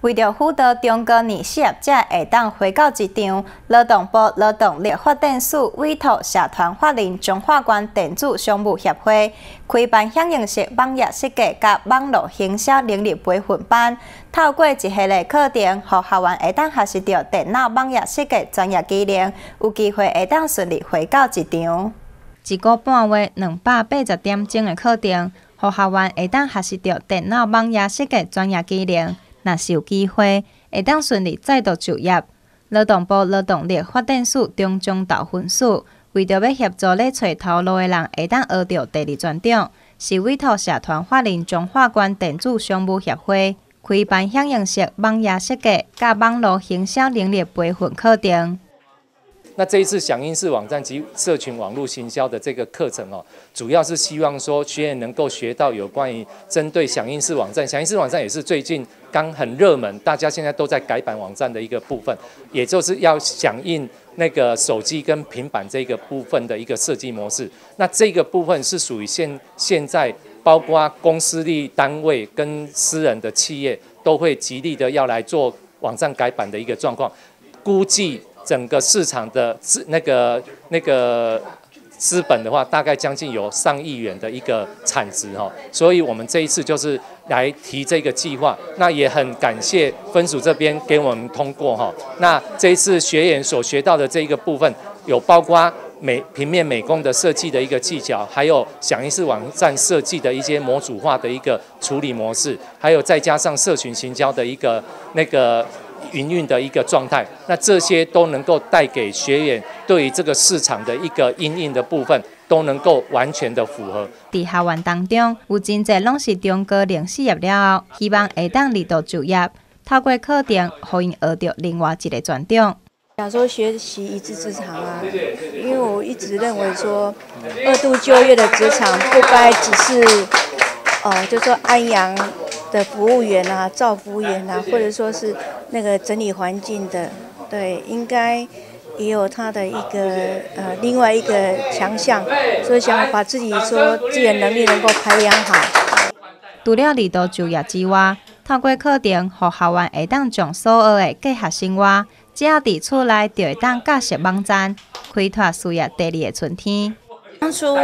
为着辅导中国年失业者会当回到职场，劳动部劳动力发展署委托社团法人中华关电子商务协会开办响应式网页设计甲网络营销能力培训班，透过一系列课程，让学员会。当学习到电脑网页设计专业技能，有机会。会。当顺利回到职场。一个半月，两百八十点钟的课程，让学员会。当学习到电脑网页设计专业技能。若是有机会，会当顺利再度就业。劳动部劳动力发展署中中道分署为着要协助咧找头路的人，会当学着第二专长，是委托社团法人中华关电子商务协会开办响应式网页设计甲网络营销能力培训课程。那这一次响应式网站及社群网络行销的这个课程哦，主要是希望说学员能够学到有关于针对响应式网站，响应式网站也是最近刚很热门，大家现在都在改版网站的一个部分，也就是要响应那个手机跟平板这个部分的一个设计模式。那这个部分是属于现现在包括公司立单位跟私人的企业都会极力的要来做网站改版的一个状况，估计。整个市场的资那个那个资本的话，大概将近有上亿元的一个产值哈，所以我们这一次就是来提这个计划，那也很感谢分组这边给我们通过哈。那这一次学员所学到的这一个部分，有包括美平面美工的设计的一个技巧，还有响应式网站设计的一些模组化的一个处理模式，还有再加上社群行销的一个那个。营运的一个状态，那这些都能够带给学员对于这个市场的一个应用的部分，都能够完全的符合。在校园当中，有真侪拢是中高龄失业了后，希望下当二度就业，透过课程，可以学到另外一个专长。想说学习一技之长啊，因为我一直认为说，二度就业的职场不该只是，呃，就说安阳。的服务员啊，造服务员啊，或者说是那个整理环境的，对，应该也有他的一个呃另外一个强项，所以想把自己说自己的能力能够培养好。除了二度就业之外，透过课程，和校员会当将所学的计学生活，只要伫厝内就会当架设网站，开拓事业第二个春天。当初，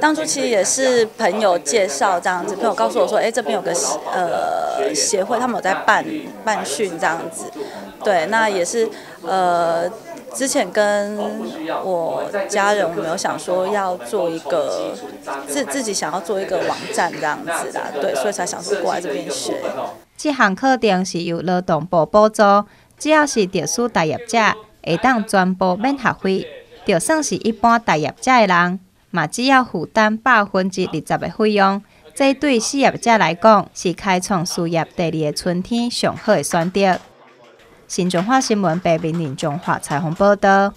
当初其实也是朋友介绍这样子，朋友告诉我说，哎，这边有个呃协会，他们有在办办训这样子，对，那也是呃之前跟我家人，我们有想说要做一个自自己想要做一个网站这样子的，对，所以才想说过来这边学。这项课程是由劳动部补助，只要是特殊待业者，会当全部免学费，就算是一般待业者的人。嘛，只要负担百分之二十的费用，这对失业者来讲是开创事业第二个春天上好的选择。新中华新闻北平林中华采访报道。